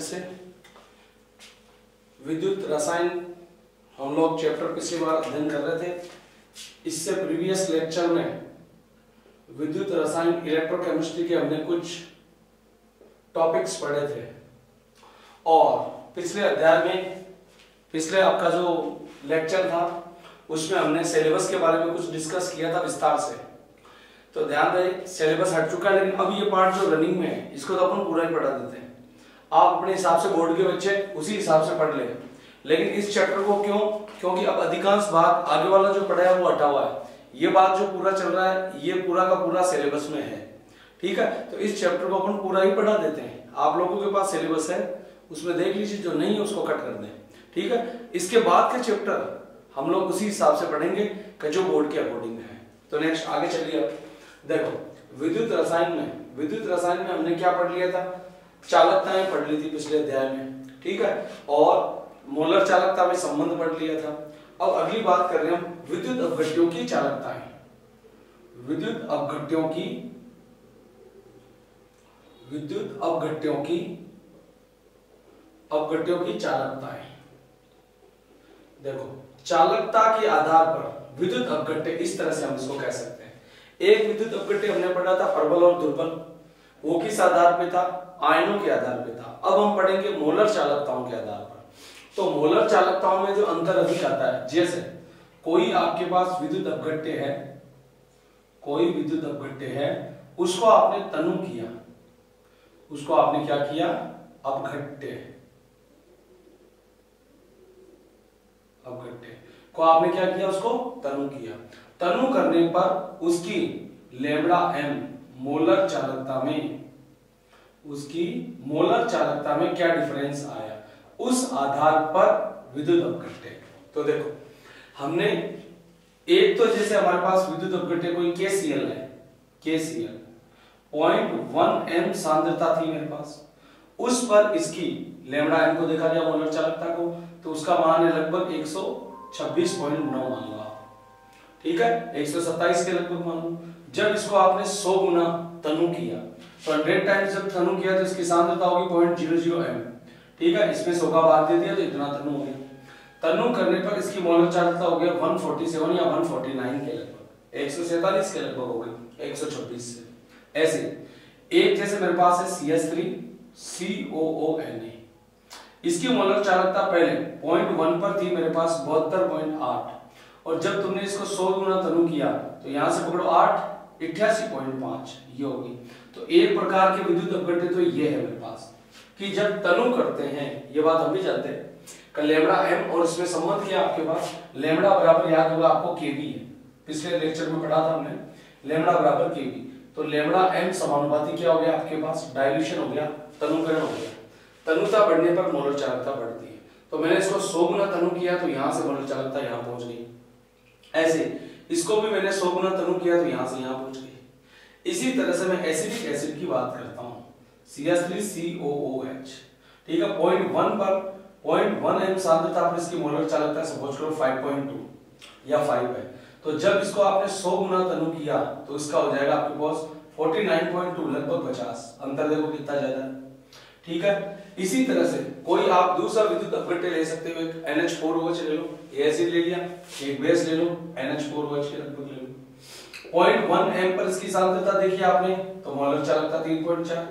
से। विद्युत रसायन, हम लोग चैप्टर पिछली बार अध्ययन कर रहे थे। इससे प्रीवियस लेक्चर में विद्युत रसायन इलेक्ट्रोकेमिस्ट्री के हमने कुछ टॉपिक्स पढ़े थे। और पिछले अध्याय में, पिछले आपका जो लेक्चर था, उसमें हमने सिलेबस के बारे में कुछ डिस्कस किया था विस्तार से। तो ध्यान रहे सिलेबस हट चुका है, लेकिन अब ये पार्ट जो रनिंग में है, इसको तो अपन पूरा ही पढ़ा देते हैं। आप अपने हिसाब से बोर्ड के बच्चे उसी हिसाब से पढ़ ले। लेकिन इस चैप्टर को क्यों? क्योंकि अब अधिकांश भाग आगे वाला जो पढ़ा है वो हटा हुआ है। ये बात जो पूरा चल रहा है, ये पूरा का पूरा सिलेबस में है। ठीक है? तो इस चैप्टर को अपन पूरा ही पढ़ा देते हैं। आप लोगों के पास सिलेबस है, उसमें देख लीजिए, जो नहीं है उसको कट कर दें। ठीक है? इसके बाद के चैप्टर हम लोग उसी हिसाब से पढ़ेंगे जो बोर्ड के अकॉर्डिंग है। तो नेक्स्ट आगे चलिए देखो, विद्युत रसायन में, विद्युत रसायन में हमने क्या पढ़ लिया था? चालकताएँ पढ़ ली थी पिछले अध्याय में, ठीक है? और मोलर चालकता में संबंध पढ़ लिया था। अब अगली बात कर रहे हैं विद्युत अपघट्यों की चालकताएँ विद्युत अपघट्यों की, विद्युत अपघट्यों की अपघट्यों की चालकताएँ देखो, चालकता के आधार पर विद्युत अपघट्य इस तरह से हम इसको कह सकते हैं। एक विद्युत अपघट्य हमने पढ़ा था, प्रबल और दुर्बल। वो किस आधार पे था? आयनों के आधार पे था। अब हम पढ़ेंगे मोलर चालकताओं के आधार पर। तो मोलर चालकताओं में जो अंतर अधिक आता है, जैसे कोई आपके पास विद्युत अपघट्य है, कोई विद्युत अपघट्य है, उसको आपने तनु किया। उसको आपने क्या किया? अपघट्य। अपघट्य। को आपने क्या किया? उसको तनु किया। तनु करने पर उसकी लेमड़ा एम मोलर चालकता में। उसकी मोलर चालकता में क्या डिफरेंस आया? उस आधार पर विद्युत अपघट्य तो देखो, हमने एक तो जैसे हमारे पास विद्युत अपघट्य कोई केसीएल है, केसीएल। पॉइंट वन एम सांद्रता थी मेरे पास। उस पर इसकी लेमड़ा एम को देखा गया मोलर चालकता को तो उसका मान है लगभग 126.9 मान लो ठीक है? 127 के लगभग मान। लो जब इसको आपने 100 गुना तनु किया तो 100 टाइम्स जब तनु किया तो इसकी सांद्रता होगी पॉइंट ज़ीरो ज़ीरो एम ठीक है? इसमें सौ का भाग दे दिया तो इतना तनु हो गया। तनु करने पर इसकी मोलर चालकता हो गया 147 या 149 के लगभग। 147 के लगभग हो गई 126 से ऐसे, एक जैसे मेरे पास है CH3 COONA इसकी मोलर चालकता पहले पॉइंट वन पर थी, मेरे पास बहत्तर पॉइंट आठ। और जब तुमने इसको सौ गुना तनु किया तो यहाँ से पकड़ो आठ, इक्यासी पॉइंट पाँच, ये होगी तो एक प्रकार के विद्युत अपघट्य तो ये है मेरे पास, कि जब तनु करते हैं, ये बात हम भी जानते हैं। का लेमड़ा एम और इसमें संबंध क्या आपके पास, लेमड़ा बराबर याद होगा आपको केवी है। पिछले लेक्चर में पढ़ा था हमने, लेमड़ा बराबर केवी तो लेमड़ा एम समानुपाती क्या हो गया आपके पास? डायल्यूशन हो गया, तनुकरण हो गया। तनुता बढ़ने पर मोलर चालकता बढ़ती है। तो मैंने इसको सौ गुना तनु किया तो यहाँ से मोलर चालकता यहाँ पहुँच गई। ऐसे। इसको भी मैंने 100 गुना तनु किया तो यहाँ से यहाँ पहुँच गई इसी तरह से मैं एसिडिक एसिड की बात करता हूँ। CH3COOH ठीक है पॉइंट वन पर पॉइंट वन एम सांद्रता पर इसकी मोलर चालकता सपोज़ करो 5.2 या 5 है। तो जब इसको आपने 100 गुना तनु किया तो इसका हो जाएगा आपके पास 49.2 लगभग 50 अंतर देखो कितना ज़्यादा ठीक है? इसी तरह से कोई आप दूसरा विद्युत अपघट्य ले सकते हो, एक NH4OH ले लो एसिड ले लिया, एक बेस ले लो NH4OH के लगभग ले लो। पॉइंट वन एम पर इसकी सांद्रता देखी आपने तो मोलर चालकता 3.4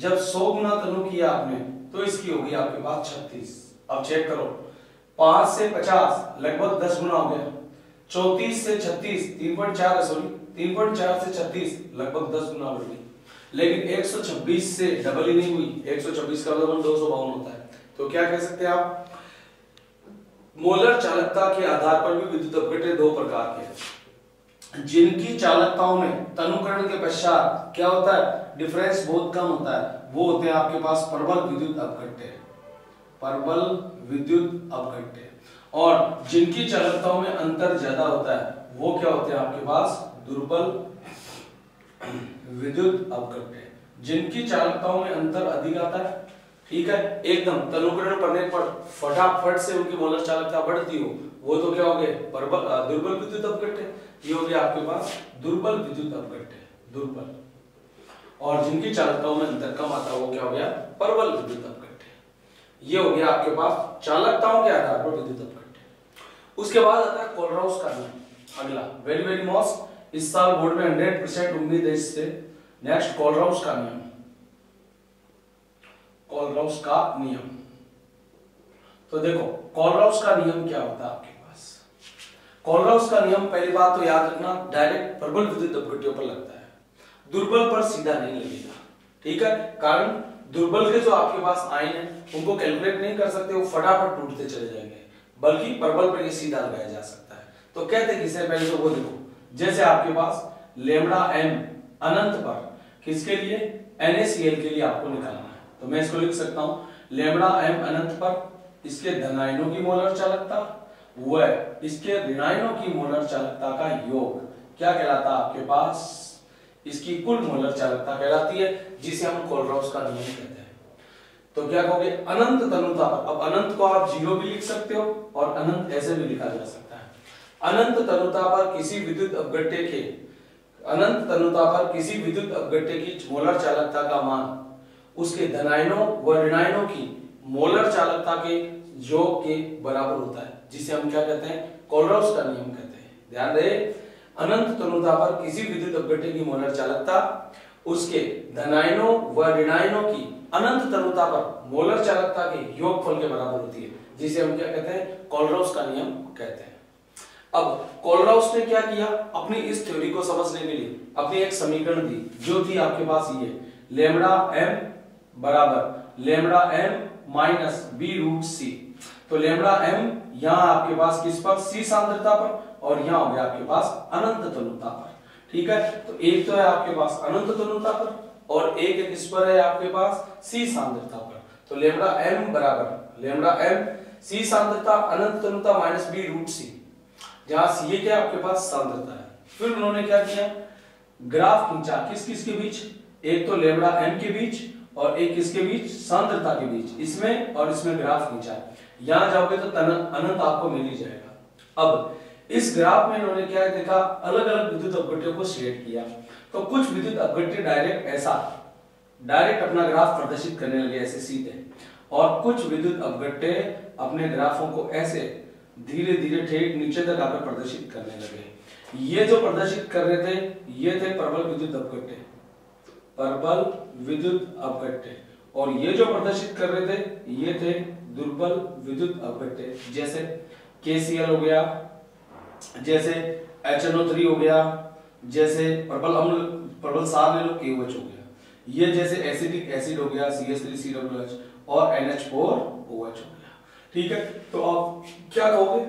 जब 100 गुना तनु किया आपने तो इसकी होगी आपके पास 36 अब चेक करो 5 से 50 लगभग 10 गुना हो गया। 34 से 36 3.4 सॉरी 3.4 से 36 लगभग 10 गुना बढ़ गई। लेकिन 126 से डबल ही नहीं हुई। 126 का मतलब दो सौ बावन होता है। तो क्या कह सकते हैं आप? मोलर चालकता के आधार पर भी विद्युत अपघट्य दो प्रकार के जिनकी चालकताओं में तनुकरण के पश्चात क्या होता है? डिफरेंस बहुत कम होता है। वो होते हैं आपके पास प्रबल विद्युत अपघट्य प्रबल विद्युत अपघट्य और जिनकी चालकताओं में अंतर ज़्यादा होता है, वो क्या होते हैं आपके पास? दुर्बल विद्युत अपघट्य जिनकी चालकताओं में अंतर अधिक आता है, ठीक है? एकदम, तनुकरण पढ़ने पर फटाफट से उनकी मोलर चालकता बढ़ती हो, वो तो क्या हो गए? दुर्बल विद्युत अपघट्य ये हो गया आपके पास दुर्बल विद्युत अपघट्य दुर्बल। और जिनकी चालकताओं में अंतर कम आता है, वो क्या हो गया? प्रबल विद्युत अपघट्य ये हो गया आपके पास चालकताओं के आधार पर विद्युत अपघट्य उसके बाद आता है कोलराउस का अगला, वेरी वेरी मोस्ट इस साल बोर्ड में 100 परसेंट उम्मीद है इससे। नेक्स्ट कोलराउस का नियम। कोलराउस का नियम। तो देखो कोलराउस का नियम क्या होता है आपके पास? कोलराउस का नियम, पहली बात तो याद रखना डायरेक्ट प्रबल विद्युत अपघट्यों पर लगता है। दुर्बल पर सीधा नहीं लगेगा। ठीक है? कारण, दुर्बल के जो आपके पास आयन है, उनको कैलकुलेट नहीं कर सकते, वो फटाफट टूटते चले जाएँगे। बल्कि प्रबल पर ये सीधा लगाया जा सकता है। तो कहते किसे पहले तो वो देखो जैसे आपके पास लेमड़ा एम अनंत पर किसके लिए? NaCl के लिए आपको निकालना है। तो मैं इसको लिख सकता हूँ। लेमड़ा एम अनंत पर इसके धनायनों की मोलर चालकता, व इसके ऋणायनों की मोलर चालकता का योग। क्या कहलाता है आपके पास? इसकी कुल मोलर चालकता कहलाती है, जिसे हम कोलराउस का नियम कहते हैं। तो क्या कहोगे? अनंत तनुता अब अनंत को आप ज़ीरो भी लिख सकते हो और अनंत ऐसे भी लिखा जा सकता है। अनंत तनुता पर किसी विद्युत अपघट्य के, अनंत तनुता पर किसी विद्युत अपघट्य की मोलर चालकता का मान, उसके धनायनों व ऋणायनों की मोलर चालकता के योग के बराबर होता है, जिसे हम क्या कहते हैं? कोलराउस का नियम कहते हैं। ध्यान रहे, अनंत तनुता पर किसी विद्युत अपघट्य की मोलर चालकता, उसके धनायनों व ऋणायनों की अनंत तनुता पर मोलर चालकता के योगफल के बराबर होती है, जिसे हम क्या कहते हैं? कोलराउस का नियम कहते हैं। अब कोलराउस ने क्या किया? अपनी इस थ्योरी को समझने के लिए, अपनी एक समीकरण दी, जो थी आपके पास ये लेमड़ा एम बराबर lambda M minus B root C तो लेमड़ा एम यहाँ आपके पास किस पर? सी सांद्रता पर, और यहाँ हो गया आपके पास अनंत तनुता पर। ठीक है? तो एक तो है आपके पास अनंत तनुता पर, और एक किस पर है आपके पास? सी सांद्रता पर। तो लेमड़ा एम बराबर लेमड़ा एम सी सांद्रता अनंत तनुता माइनस बी रूट सी जहाँ सी ये क्या आपके पास सांद्रता है? फिर उन्होंने क्या किया? ग्राफ खींचा किस किस के बीच? एक तो लेमड़ा एम के बीच और एक किसके बीच? सांद्रता के बीच। इसमें और इसमें ग्राफ खींचा यहाँ जाओगे तो अनंत आपको मिल ही जाएगा। अब, इस ग्राफ में इन्होंने क्या देखा? अलग अलग विद्युत अपघट्यों को सिलेक्ट किया। तो कुछ विद्युत अपघट्य डायरेक्ट ऐसा डायरेक्ट अपना ग्राफ प्रदर्शित करने लगे, ऐसे सीधे और कुछ विद्युत अपघट्य अपने ग्राफों को ऐसे धीरे धीरे ठेठ नीचे तक आकर प्रदर्शित करने लगे। ये जो प्रदर्शित कर रहे थे, ये थे प्रबल विद्युत अपघट्य प्रबल विद्युत अपघट्य और ये जो प्रदर्शित कर रहे थे, ये थे दुर्बल विद्युत अपघट्य जैसे केसीएल हो गया, जैसे HNO3 हो गया, जैसे प्रबल अम्ल, प्रबल सार ले लो KOH हो गया। ये जैसे एसिडिक एसिड हो गया CH3COOH और NH4OH हो गया। ठीक है? तो आप क्या कहोगे?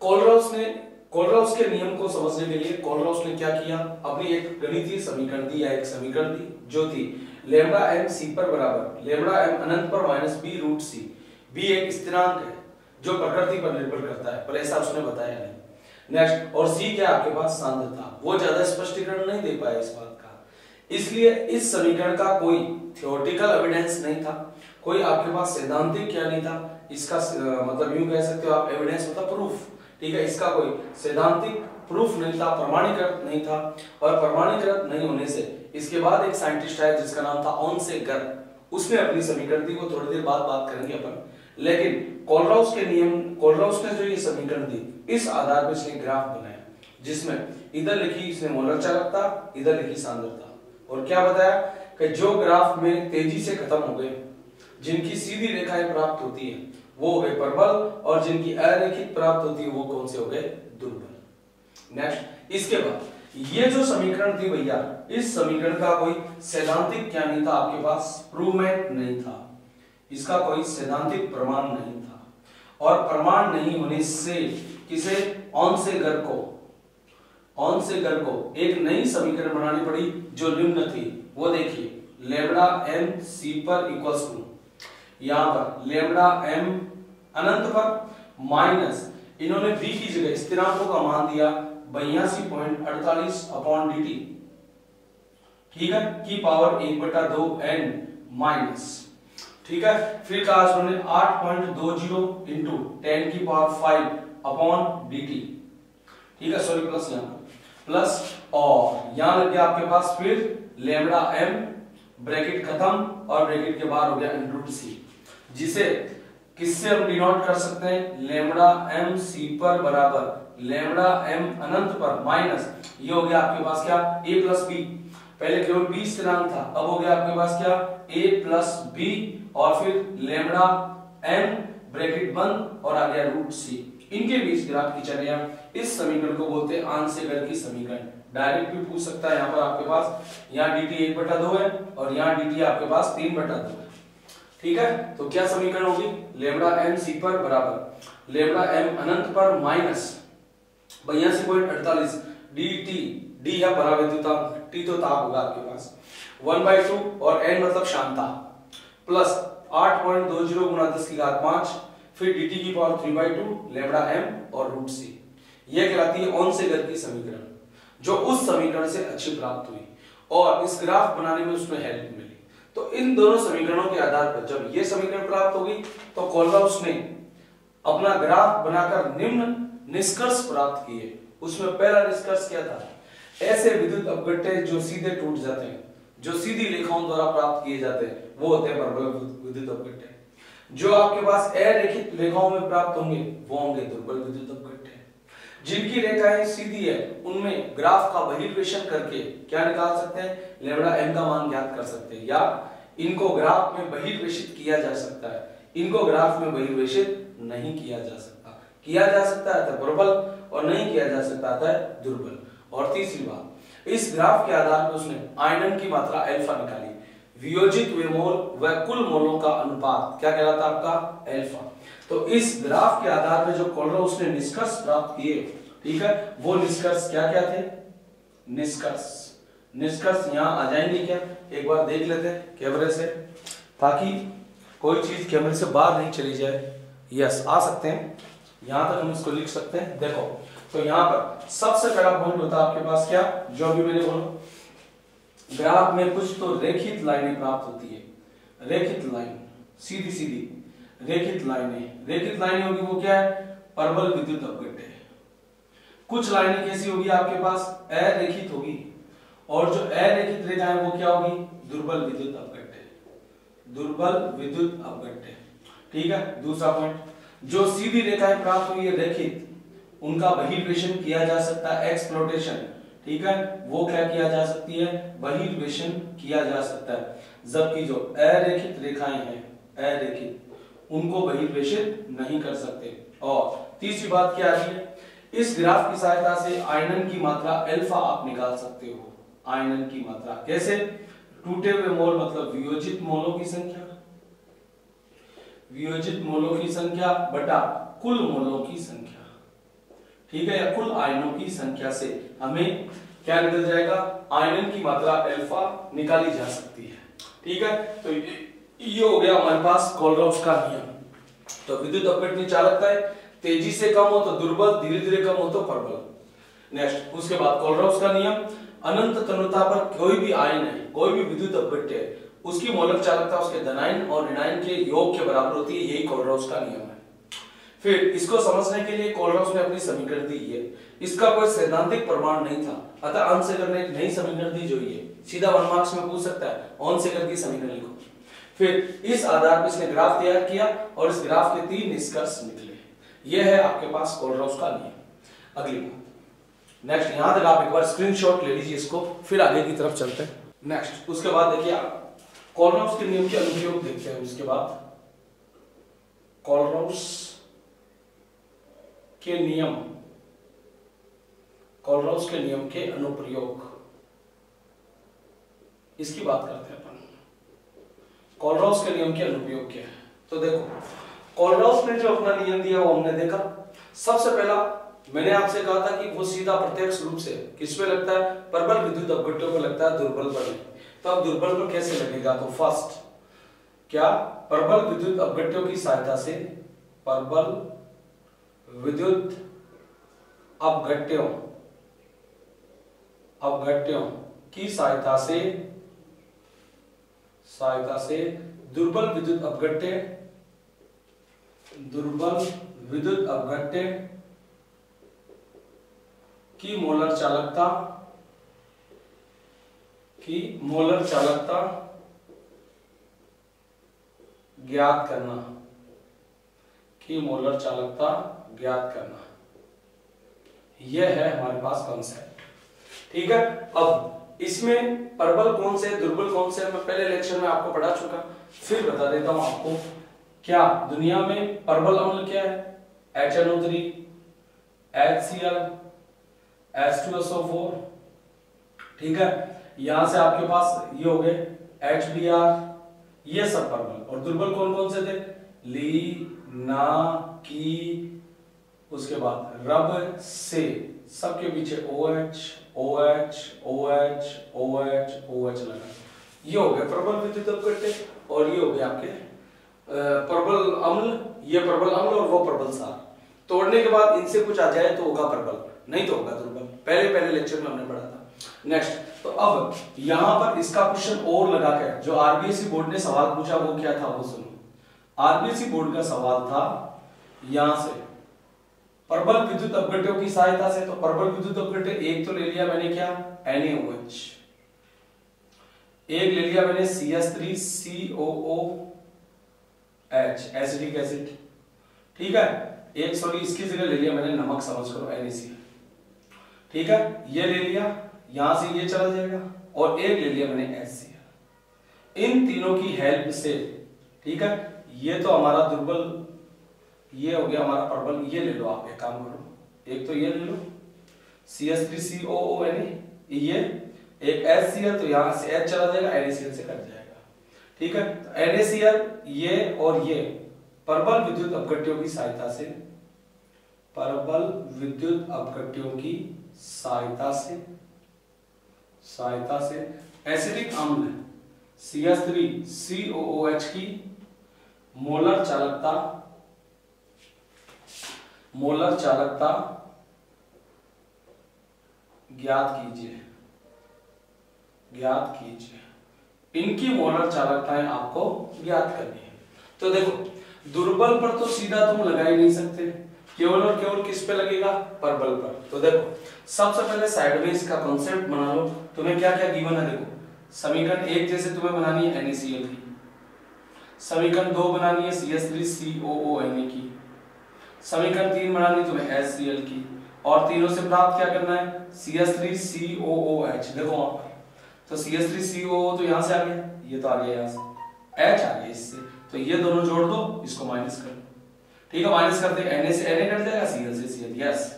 कोलराउस ने कोलराउस के नियम को समझने के लिए कोलराउस ने क्या किया? अपनी एक गणितीय समीकरण दी, या एक समीकरण दी, जो थी लेमडा एम सी पर बराबर। लेमडा एम अनंत पर minus B root C B एक स्थिरांक है, जो प्रकृति पर निर्भर करता है, पर ऐसा उसने बताया नहीं। नेक्स्ट और सी क्या आपके पास सांद्रता? वो ज़्यादा स्पष्टीकरण नहीं दे पाया इस बात का। इसलिए इस समीकरण का कोई थियोरटिकल एविडेंस नहीं था। कोई आपके पास सैद्धांतिक क्या नहीं था? इसका मतलब यूँ कह सकते हो आप एविडेंस मतलब प्रूफ ठीक है? इसका कोई सैद्धांतिक प्रूफ नहीं था प्रमाणीकृत नहीं था और प्रमाणीकृत नहीं होने से, इसके बाद एक साइंटिस्ट है जिसका नाम था ऑन से गर उसने अपनी समीकरण दी वो थोड़ी देर बाद बात करेंगे अपन। लेकिन कोलराउस के नियम, कोलराउस ने जो ये समीकरण दी, इस आधार पर इसने ग्राफ बनाया, जिसमें इधर लिखी इसने मोलर चालकता, इधर लिखी सांद्रता। और क्या बताया? कि जो ग्राफ में तेज़ी से खत्म हो गए जिनकी सीधी रेखाएँ प्राप्त होती है, वो हो गए प्रबल, और जिनकी अरेखित प्राप्त होती है, वो कौन से हो गए? दुर्बल। नेक्स्ट इसके बाद, ये जो समीकरण थी भैया, इस समीकरण का कोई सैद्धांतिक क्या नहीं था आपके पास प्रूवमेंट नहीं था। इसका कोई सैद्धांतिक प्रमाण नहीं था। और प्रमाण नहीं होने से किसे? ऑन से घर को। ऑन से घर को। एक नई समीकरण बनानी पड़ी, जो निम्न थी। वो देखिए, लेबड़ा एम सी पर इक्वल्स टू यहाँ पर लेमड़ा एम अनंत पर माइनस, इन्होंने बी की जगह स्थिरांकों का मान दिया, बयासी पॉइंट अड़तालीस अपॉन डी टी। ठीक है? की पावर एक बटा दो एन माइनस। ठीक है? फिर कहा उन्होंने 8.20 इंटू टेन की पावर फाइव अपॉन डी ठीक है? सॉरी, प्लस यहाँ। प्लस और यहाँ लग गया आपके पास फिर लेमड़ा एम, ब्रैकेट खत्म और ब्रैकेट के बाहर हो गया रूट सी जिसे किससे हम डिनोट कर सकते हैं? लेमड़ा एम सी पर बराबर। लेमड़ा एम अनंत पर माइनस ये हो गया आपके पास क्या? ए प्लस बी पहले केवल बी स्थिरांक था, अब हो गया आपके पास क्या? ए प्लस बी और फिर लेमड़ा एम ब्रैकेट बंद और आ गया रूट सी इनके बीच ग्राफ की चर्या। इस समीकरण को बोलते हैं आंशिक की समीकरण। डायरेक्ट भी पूछ सकता है यहाँ पर आपके पास। यहाँ डी टी एक बटा दो है और यहाँ डी टी आपके पास तीन बटा दो ठीक है? तो क्या समीकरण होगी? लेमड़ा एम सी पर बराबर। लेमड़ा एम अनंत पर माइनस। बयासी पॉइंट अड़तालीस। डी टी डी है पराविद्युतांक टी तो ताप होगा आपके पास। वन बाई टू और एन मतलब शांता। प्लस आठ पॉइंट दो ज़ीरो गुना दस की घात पाँच। फिर डी टी की power three by two lambda M और रूट सी यह कहलाती है ऑन से घर की समीकरण, जो उस समीकरण से अच्छी प्राप्त हुई। और इस ग्राफ बनाने में उसमें हेल्प तो इन दोनों समीकरणों के आधार पर जब यह समीकरण प्राप्त होगी तो कोलराउस ने अपना ग्राफ बनाकर निम्न निष्कर्ष प्राप्त किए। उसमें पहला निष्कर्ष क्या था? ऐसे विद्युत अपघट्टे जो सीधे टूट जाते हैं, जो सीधी रेखाओं द्वारा प्राप्त किए जाते हैं, वो होते हैं विद्युत अपघट्टे। जो आपके पास अरेखित रेखाओं में प्राप्त होंगे, वो होंगे दुर्बल विद्युत अपघट्टे। जिनकी रेखाएँ सीधी है, उनमें ग्राफ का बहिर्वेशन करके क्या निकाल सकते हैं? लेमड़ा एम का मान ज्ञात कर सकते हैं। या इनको ग्राफ में बहिर्वेशित किया जा सकता है। इनको ग्राफ में बहिर्वेशित नहीं किया जा सकता। किया जा सकता है तो प्रबल और नहीं किया जा सकता है दुर्बल। और तीसरी बात, इस ग्राफ के आधार पर उसने आयनन की मात्रा एल्फा निकाली। वियोजित वे मोल व कुल मोलों का अनुपात क्या कहलाता आपका? अल्फ़ा तो इस ग्राफ के आधार पर जो कोलरा उसने निष्कर्ष प्राप्त किए, ठीक है, वो निष्कर्ष क्या क्या थे? निष्कर्ष। निष्कर्ष यहाँ आ जाएँगे क्या? एक बार देख लेते हैं, कैमरे से, ताकि कोई चीज़ कैमरे से बाहर नहीं चली जाए। यस आ सकते हैं। यहाँ तक हम इसको लिख सकते हैं। देखो तो यहाँ पर सबसे पहला पॉइंट होता है आपके पास क्या? जो अभी मैंने बोला। ग्राफ में कुछ तो रेखित लाइनें प्राप्त होती है। रेखित लाइन सीधी सीधी रेखित लाइनें। रेखित लाइनें होगी वो क्या है? परबल विद्युत अपघट्य कुछ लाइनें कैसी होगी आपके पास? अरेखित होगी। और जो अरेखित रेखा है वो क्या होगी? दुर्बल विद्युत अपघट्य दुर्बल विद्युत अपघट्य ठीक है? दूसरा पॉइंट जो सीधी रेखाएँ प्राप्त हुई है रेखित, उनका बहिर्वेशन किया जा सकता है एक्सप्लोटेशन ठीक है? वो क्या किया जा सकती है? बहिर्वेशन किया जा सकता है। जबकि जो अरेखित रेखाएँ हैं, अरेखित उनको बहिर्वेशित नहीं कर सकते। और तीसरी बात क्या है? इस ग्राफ की सहायता से आयनन की मात्रा अल्फ़ा आप निकाल सकते हो। आयनन की मात्रा कैसे? टूटे हुए मोल मतलब वियोजित मोलों की संख्या। वियोजित मोलों की संख्या बटा कुल मोलों की संख्या। ठीक है? या कुल आयनों की संख्या से हमें क्या निकल जाएगा? आयनन की मात्रा अल्फ़ा निकाली जा सकती है। ठीक है? तो ये हो गया हमारे पास कोलराउस का नियम। तो विद्युत अपघटनी चालकता है, तेज़ी से कम हो तो दुर्बल धीरे धीरे कम हो तो प्रबल। नेक्स्ट उसके बाद कोलराउस का नियम, अनंत तनुता पर कोई भी आयन है कोई भी विद्युत अपघट्य है, उसकी मोलक चालकता, उसके धनायन और ऋणायन के योग के बराबर होती है, यही कोलराउस का नियम है। फिर, इसको समझने के लिए कोलराउस ने अपनी समीकरण दी है। इसका कोई सैद्धांतिक प्रमाण नहीं था। अतः अंशकर ने एक नई समीकरण दी जो ये सीधा वन मार्क्स में पूछ सकता है अंशकर की समीकरण लिखो। फिर इस आधार पर इसने ग्राफ तैयार किया और इस ग्राफ के तीन निष्कर्ष निकले। यह है आपके पास कोलराउस का नियम। अगली बात। नेक्स्ट यहाँ तक आप एक बार स्क्रीनशॉट ले लीजिए इसको, फिर आगे की तरफ़ चलते हैं। नेक्स्ट उसके बाद देखिए आप कोलराउस के नियम के अनुप्रयोग देखते हैं। उसके बाद कोलराउस के नियम कॉलराउस के नियम के अनुप्रयोग। इसकी बात करते हैं अपन। कॉलराउस के नियम के अनुप्रयोग क्या है? तो देखो कॉलराउस ने जो अपना नियम दिया वो हमने देखा। सबसे पहला, मैंने आपसे कहा था कि वो सीधा प्रत्यक्ष रूप से किस पे लगता है? प्रबल विद्युत अपघट्यों पर लगता है, दुर्बल पर तो अब दुर्बल पर कैसे लगेगा? तो फ़र्स्ट क्या? प्रबल विद्युत अपघट्यों की सहायता से प्रबल विद्युत अपघट्यों अपघट्यों की सहायता से सहायता से दुर्बल विद्युत अपघट्य, दुर्बल विद्युत अपघट्य की मोलर चालकता, की मोलर चालकता ज्ञात करना, की मोलर चालकता ज्ञात करना। यह है हमारे पास कॉन्सेप्ट ठीक है? अब इसमें प्रबल कौन से, दुर्बल कौन से, मैं पहले लेक्चर में आपको पढ़ा चुका, फिर बता देता हूँ आपको, क्या दुनिया में प्रबल अम्ल क्या है? H N O three H C L H two S O four ठीक है? यहाँ से आपके पास ये हो गए एच बी आर ये सब प्रबल, और दुर्बल कौन कौन से थे? ली, ना, की, उसके बाद रब, से। सबके पीछे O H O H O H O H O H लगा। ये हो गया प्रबल विद्युत अपघट्य और ये हो गया आपके प्रबल अम्ल, ये प्रबल अम्ल और वो प्रबल सार। तोड़ने के बाद इनसे कुछ आ जाए तो होगा प्रबल, नहीं तो होगा दुर्बल। पहले पहले लेक्चर में हमने पढ़ा था। नेक्स्ट तो अब यहाँ पर इसका क्वेश्चन और लगा के, जो आरबीएससी बोर्ड ने सवाल पूछा वो क्या था वो सुनो। आरबीएससी बोर्ड का सवाल था यहाँ से। प्रबल विद्युत अपघट्यों की सहायता से तो प्रबल विद्युत अपघट्य एक तो ले लिया मैंने क्या? NaOH एक ले लिया मैंने CH3COOH एसिडिक एसिड ठीक है? एक सॉरी इसकी जगह ले लिया मैंने नमक, समझ करो NaCl ठीक है? ये ले लिया, यहाँ से ये चला जाएगा, और एक ले लिया मैंने HCl इन तीनों की हेल्प से, ठीक है? ये तो हमारा दुर्बल ये हो गया हमारा प्रबल, ये ले लो आप एक काम करो। एक तो ये ले लो C S three C O O N ये, एक एस सी एल तो यहाँ से एच चला जाएगा एन सी एल से कट जाएगा। ठीक है? तो एन सी एल ये और ये। प्रबल विद्युत अपघट्यों की सहायता से, प्रबल विद्युत अपघट्यों की सहायता से सहायता से एसिडिक अम्ल C S three C O O H की मोलर चालकता मोलर चालकता ज्ञात कीजिए। ज्ञात कीजिए। इनकी मोलर चालकताएँ आपको ज्ञात करनी है। तो देखो, दुर्बल पर तो सीधा तुम लगा ही नहीं सकते। केवल और केवल किस पे लगेगा? प्रबल पर। तो देखो, सबसे पहले साइड में इसका कॉन्सेप्ट बना लो। तुम्हें क्या क्या गिवन है देखो? समीकरण एक जैसे तुम्हें बनानी है NaCl की समीकरण दो बनानी है CH3COONA की। समीकरण तीन बनानी तुम्हें एस सी एल की। और तीनों से प्राप्त क्या करना है? C S three C O O H देखो वहाँ पर। तो सी एस थ्री सी ओ तो यहाँ से आ गया। ये तो आ गया यहाँ से। एच आ गया इससे। तो ये दोनों जोड़ दो, इसको माइनस कर दो। ठीक है माइनस करते एन ए से एन ए कट जाएगा सी एल से सी एल यस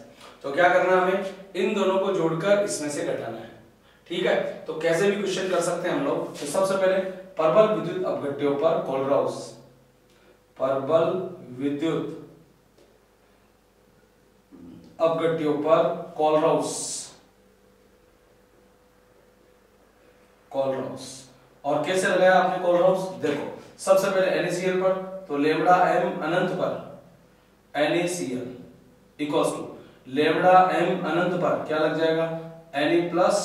तो क्या करना है हमें? इन दोनों को जोड़कर इसमें से घटाना है। ठीक है? तो कैसे भी क्वेश्चन कर सकते हैं हम लोग। तो सबसे पहले प्रबल विद्युत अपघट्यों पर कोलराउस प्रबल विद्युत अपघट्यों पर कॉलराउस कॉलराउस और कैसे लगाया आपने कॉलराउस देखो, सबसे पहले NaCl पर तो लेमडा m अनंत पर। NaCl equals to lambda m अनंत पर क्या लग जाएगा? Na प्लस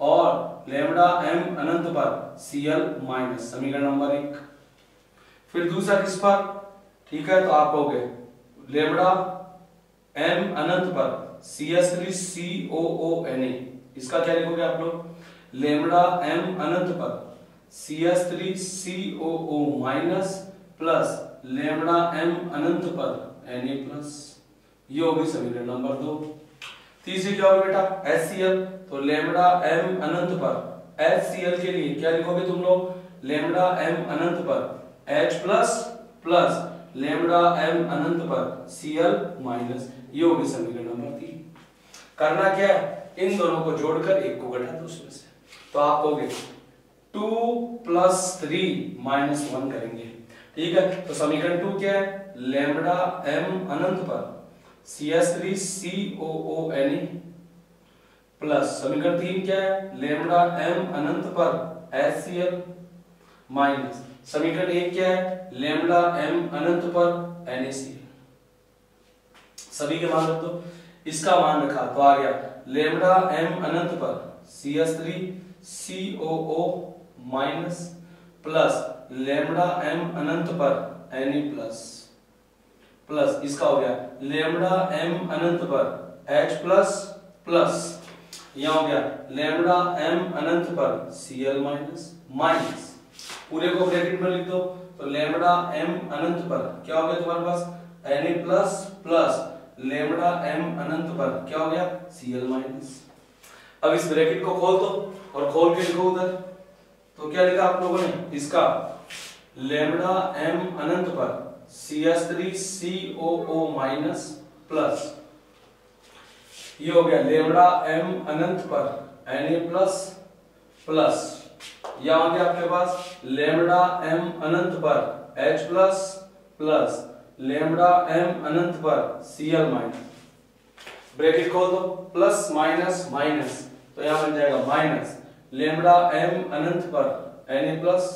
और लेमडा m अनंत पर Cl माइनस समीकरण नंबर एक। फिर दूसरा किस पर? ठीक है तो आप कहोगे लेमडा m अनंत पर C S three C O O N A इसका क्या लिखोगे आप लोग? लेमडा m अनंत पर C S three C O O minus plus lambda m अनंत पर एन ए प्लस ये होगी समीकरण नंबर दो। तीसरी क्या होगी बेटा? एच सी एल तो लेमडा एम अनंत पर एच सी एल के लिए क्या लिखोगे तुम लोग? लेमडा एम अनंत पर H plus plus lambda M अनंत पर Cl माइनस ये होगी समीकरण नंबर तीन। करना क्या है? इन दोनों को जोड़कर एक को घटा दो उसमें से। तो आप कहोगे, two plus three minus one करेंगे। ठीक है? तो समीकरण टू क्या है? लेमडा एम अनंत पर। C S three C O O N E plus. समीकरण तीन क्या है? लेमडा एम अनंत पर। H C L minus. समीकरण एक क्या है? लेमडा एम अनंत पर। एन ए सी सभी के मान रख। दो इसका मान रखा तो आ गया। लेमडा एम अनंत पर C S three C O O minus plus lambda M अनंत पर एन ई प्लस प्लस इसका हो गया। लेमडा एम अनंत पर एच प्लस प्लस यहाँ हो गया। लेमडा एम अनंत पर सी एल माइनस माइनस पूरे को ब्रैकेट में लिख दो। तो लेमडा एम अनंत पर, क्या हो गया तुम्हारे पास? N A plus plus lambda M अनंत पर। क्या हो गया? सी एल माइनस अब इस ब्रैकेट को खोल दो और खोल के लिखो उधर। तो क्या लिखा आप लोगों ने? इसका लेमडा एम अनंत पर। C S three C O O minus plus ये हो गया लेमडा एम अनंत पर। एन ए प्लस प्लस यह आ गया आपके पास लेमडा एम अनंत पर। H plus plus lambda M अनंत पर सी एल माइनस ब्रैकेट खोल दो प्लस माइनस माइनस तो यहाँ बन जाएगा माइनस लेमडा एम अनंत पर एन ए प्लस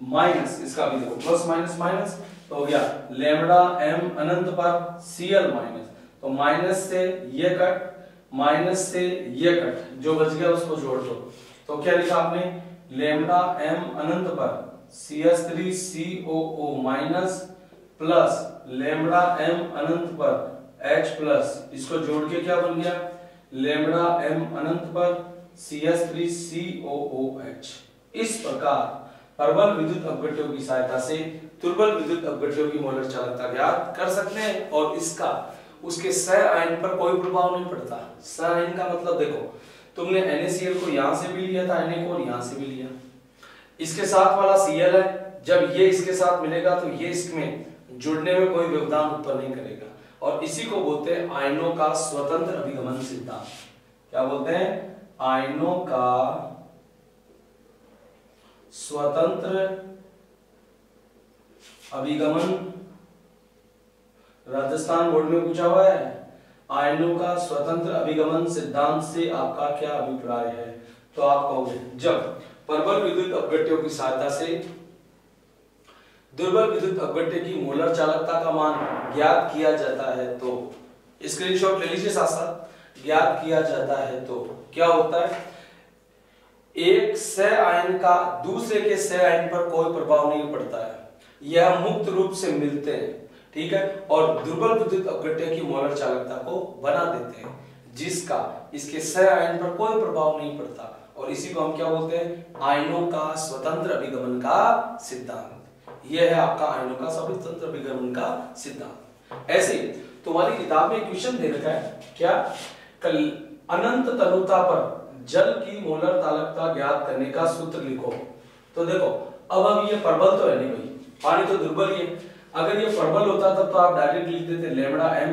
माइनस इसका भी देखो प्लस माइनस माइनस तो हो गया लेमडा एम अनंत पर सी एल माइनस तो माइनस से ये कट माइनस से ये कट जो बच गया उसको जोड़ दो। तो क्या लिखा आपने? लेमडा एम अनंत पर C S three C O O minus plus lambda M अनंत पर एच प्लस, इसको जोड़ के क्या बन गया? लेमडा एम अनंत पर C S three C O O H इस प्रकार प्रबल विद्युत अपघट्यों की सहायता से दुर्बल विद्युत अपघट्यों की मोलर चालकता ज्ञात कर सकते हैं और इसका, उसके सह आयन पर कोई प्रभाव नहीं पड़ता। सह आयन का मतलब देखो, तुमने NaCl को यहाँ से भी लिया था Na को यहाँ से भी लिया। इसके साथ वाला Cl है, जब ये इसके साथ मिलेगा तो ये इसमें जुड़ने में कोई व्यवधान उत्पन्न नहीं करेगा। और इसी को बोलते हैं आयनों का स्वतंत्र अभिगमन सिद्धांत। क्या बोलते हैं? आयनों का स्वतंत्र अभिगमन। राजस्थान बोर्ड में पूछा हुआ है आयनों का स्वतंत्र अभिगमन सिद्धांत से आपका क्या अभिप्राय है? तो आप कहोगे, जब प्रबल विद्युत अपघट्यों की सहायता से दुर्बल विद्युत अपघट्य की मोलर चालकता का मान ज्ञात किया जाता है तो स्क्रीनशॉट ले लीजिए साथ साथ। ज्ञात किया जाता है तो क्या होता है? एक सह आयन का दूसरे के सह आयन पर कोई प्रभाव नहीं पड़ता है। यह मुक्त रूप से मिलते हैं, ठीक है? और दुर्बल विद्युत अपघट्य की मोलर चालकता को बना देते हैं, जिसका इसके सह आयन पर कोई प्रभाव नहीं पड़ता। और इसी को हम क्या बोलते हैं? आयनों का स्वतंत्र अभिगमन का सिद्धांत। यह है आपका आयनों का स्वतंत्र अभिगमन का सिद्धांत। ऐसे, तुम्हारी किताब में क्वेश्चन दे रखा है, क्या? कल अनंत तनुता पर जल की मोलर तालकता ज्ञात करने का सूत्र लिखो। तो देखो, अब हम ये प्रबल तो है नहीं भाई, पानी तो दुर्बल ही है। अगर ये प्रबल होता तब तो आप डायरेक्ट लिख देते lambda M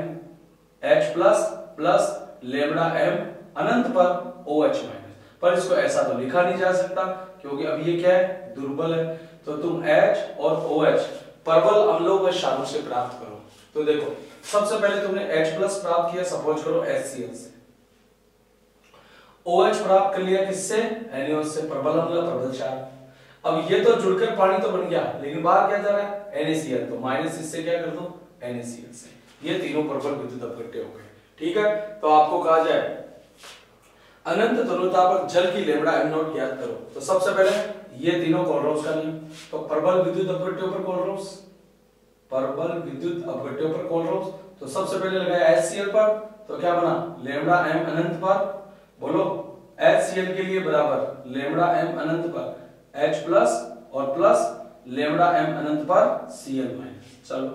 H plus plus lambda M अनंत पर ओ एच माइनस पर इसको ऐसा तो लिखा नहीं जा सकता, क्योंकि अब ये क्या है? दुर्बल है। तो तुम एच और ओ एच प्रबल अम्लों व क्षारों से प्राप्त करो। तो देखो, सबसे पहले तुमने H प्लस प्राप्त किया सपोज़ करो HCl से। OH प्राप्त कर लिया किससे? NaOH से प्रबल अम्ल प्रबल क्षार अब ये तो जुड़कर पानी तो बन गया, लेकिन बाहर क्या जा रहा है? NaCl तो माइनस इससे क्या कर दो? NaCl से। ये तीनों प्रबल विद्युत अपघट्य हो गए। ठीक है? तो आपको कहा जाए, अनंत तनुता पर जल की लेमड़ा एम नॉट ज्ञात करो। तो सबसे पहले ये तीनों कोलरोस का नियम। तो प्रबल विद्युत अपघट्यों पर कोलरोस प्रबल विद्युत अपघट्यों पर कोलरोस तो सबसे पहले लगाया HCl पर। तो क्या बना? लेमड़ा एम अनंत पर। बोलो HCl के लिए बराबर लेमड़ा एम अनंत पर। H प्लस और प्लस लेमड़ा एम अनंत पर Cl माइनस चलो,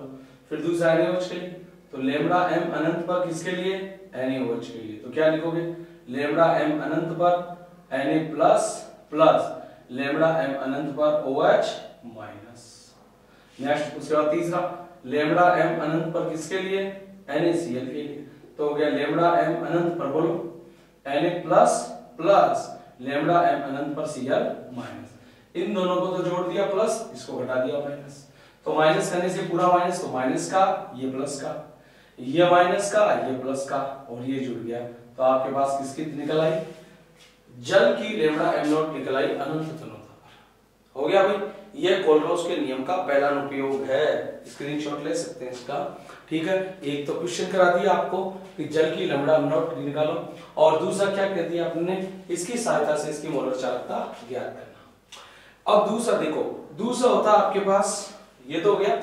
फिर दूसरा NaOH के लिए। तो लेमड़ा एम अनंत पर किसके लिए? NaOH के लिए। तो क्या लिखोगे? लेमड़ा एम अनंत पर Na plus plus lambda M अनंत पर OH माइनस। नेक्स्ट उसके बाद तीसरा, लेमड़ा एम अनंत पर किसके लिए? NaCl के लिए। तो हो गया लेमड़ा एम अनंत पर बोलो। Na plus plus lambda M अनंत पर Cl माइनस इन दोनों को तो जोड़ दिया प्लस इसको घटा दिया माइनस तो माइनस करने से पूरा माइनस तो माइनस का, ये प्लस का। ये माइनस का, ये प्लस का, और ये जुड़ गया। तो आपके पास किसकी निकल आई? जल की लेमड़ा एम नॉट निकल आई अनंत तनुता हो गया भाई, ये कोलरोस के नियम का पहला अनुप्रयोग है। स्क्रीनशॉट ले सकते हैं इसका। ठीक है, एक तो क्वेश्चन करा दिया आपको कि जल की लमड़ा एम निकालो, और दूसरा क्या कह दिया आपने? इसकी सहायता से इसकी मोलर चालकता ज्ञात करना। अब दूसरा देखो, दूसरा होता आपके पास, ये तो हो गया।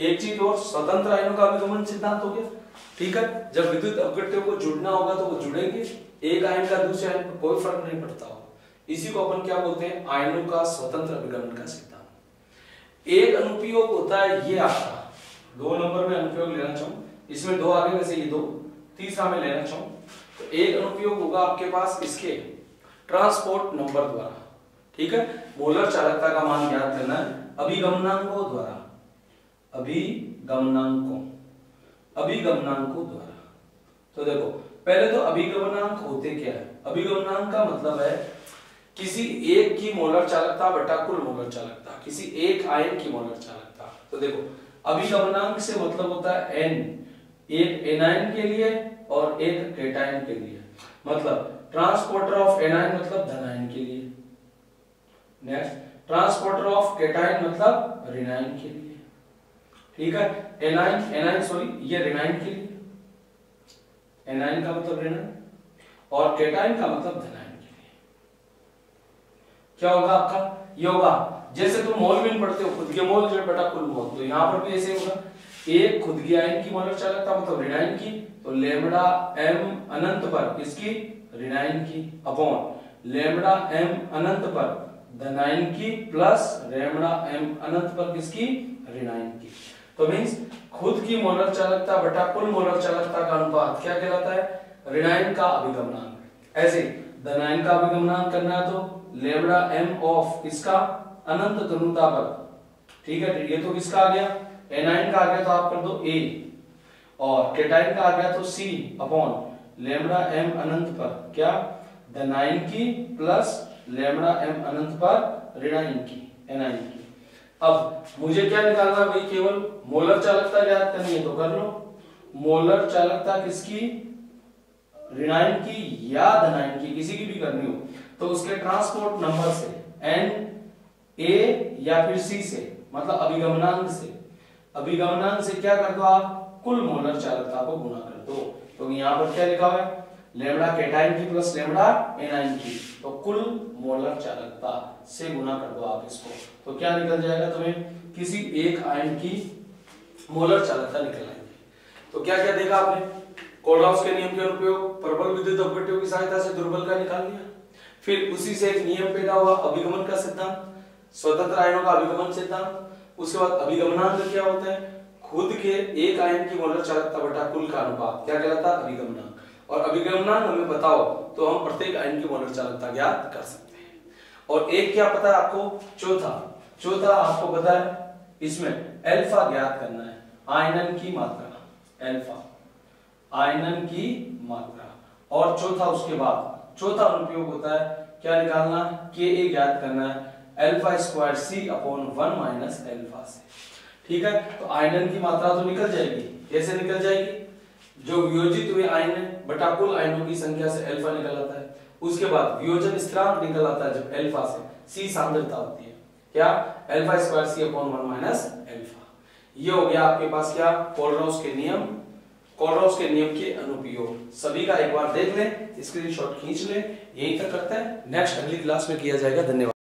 एक चीज़ और, स्वतंत्र आयनों का अभिगमन सिद्धांत हो गया। ठीक है? जब विद्युत अपघट्यों को जुड़ना होगा तो वो जुड़ेंगे। एक आयन का दूसरे आयन पर कोई फ़र्क नहीं पड़ता हो इसी को अपन क्या बोलते हैं? आयनों का स्वतंत्र अभिगमन का सिद्धांत। एक अनुपयोग होता है ये आपका दो नंबर में अनुपयोग लेना चाहूँ। इसमें दो आगे वैसे ये दो। तीसरा में लेना चाहूँ। तो एक अनुपयोग होगा आपके पास इसके ट्रांसपोर्ट नंबर द्वारा। ठीक है? मोलर चालकता का मान ज्ञात करना है। अभिगमनांकों द्वारा। अभिगमनांकों। अभिगमनांकों द्वारा। तो देखो, पहले तो अभिगमनांक होते क्या है? अभिगमनांक का मतलब है, किसी एक की मोलर चालकता बटा कुल मोलर चालकता, किसी एक आयन की मोलर चालकता। तो देखो, अभिगमनांक से मतलब होता है एन एक एनाइन के लिए और एक केटाइन के लिए। मतलब ट्रांसपोर्टर ऑफ़ एनाइन मतलब धनायन के लिए। नेक्स्ट ट्रांसपोर्टर ऑफ़ केटाइन मतलब रिनाइन के लिए। ठीक है? एनाइन एनाइन सॉरी ये रिनाइन के लिए। एनाइन का मतलब रिनाइन और केटाइन का मतलब धनायन के लिए। क्या होगा आपका? ये होगा, जैसे तुम मोल में पढ़ते हो, खुद के मोल जो बेटा कुल मोल। तो यहाँ पर भी ऐसे होगा। एक खुद की आयन की मोलर चालकता मतलब ऋणायन की। तो लेमड़ा एम अनंत पर इसकी ऋणायन की अपॉन लेमड़ा एम अनंत पर धनाइन की प्लस रेमड़ा एम अनंत पर किसकी? ऋणायन की। तो मींस खुद की मोलर चालकता बटा कुल मोलर चालकता का अनुपात क्या कहलाता है? ऋणायन का अभिगमनांक। ऐसे धनायन का अभिगमनांक करना है तो लेमड़ा एम ऑफ़ इसका अनंत तनुता पर। ठीक है, ये तो किसका आ गया? एनाइन का आ गया तो आप कर दो ए और केटाइन का आ गया तो सी अपॉन लेमड़ा एम अनंत पर। क्या? धनाइन की प्लस लेमड़ा एम अनंत पर ऋणाइन की एनाइन की। अब मुझे क्या निकालना भाई? केवल मोलर चालकता ज्ञात करनी है तो कर लो। मोलर चालकता किसकी? ऋणाइन की या धनाइन की, किसी की भी करनी हो। तो उसके ट्रांसपोर्ट नंबर से एन ए या फिर सी से मतलब अभिगमनांक से। अभिगमनांक से क्या कर दो आप? कुल मोलर चालकता को गुना कर दो। तो यहाँ पर क्या लिखा हुआ है? लेमड़ा केटाइन की प्लस लेमड़ा एनाइन की। तो कुल मोलर चालकता से गुना कर दो आप इसको। तो क्या निकल जाएगा? तुम्हें किसी एक आयन की मोलर चालकता निकल आएगी। तो क्या क्या देखा आपने? कोलराउस के नियम के उपयोग प्रबल विद्युत अपघट्यों की सहायता से दुर्बल का निकाल लिया। फिर उसी से एक नियम पैदा हुआ, अभिगमन का सिद्धांत। स्वतंत्र आयनों का अभिगमन सिद्धांत। उसके बाद अभिगमनांक क्या होता है? खुद के एक आयन की मोलर चालकता बटा कुल का अनुपात। क्या कहलाता? है अभिगमनांक। और अभिगमनांक हमें बताओ तो हम प्रत्येक आयन की मोलर चालकता ज्ञात कर सकते हैं। और एक क्या पता है आपको? चौथा। चौथा आपको पता है, इसमें एल्फा ज्ञात करना है, आयनन की मात्रा एल्फा आयनन की मात्रा। और चौथा उसके बाद, चौथा अनुप्रयोग होता है, क्या निकालना के ए ज्ञात करना है alpha square C upon one minus alpha से। ठीक है? तो आयनन की मात्रा तो निकल जाएगी। कैसे निकल जाएगी? जो वियोजित हुए आयन बटा कुल आयनों की संख्या से एल्फा निकल आता है। उसके बाद वियोजन स्थिरांक निकल आता है जब एल्फा से सी सांद्रता होती है। क्या? Alpha square C upon one minus alpha ये हो गया आपके पास क्या? कोलराउस के नियम। कोलराउस के नियम के अनुप्रयोग। सभी का एक बार देख लें स्क्रीनशॉट खींच लें, यही तक करते हैं। नेक्स्ट अगली क्लास में किया जाएगा। धन्यवाद।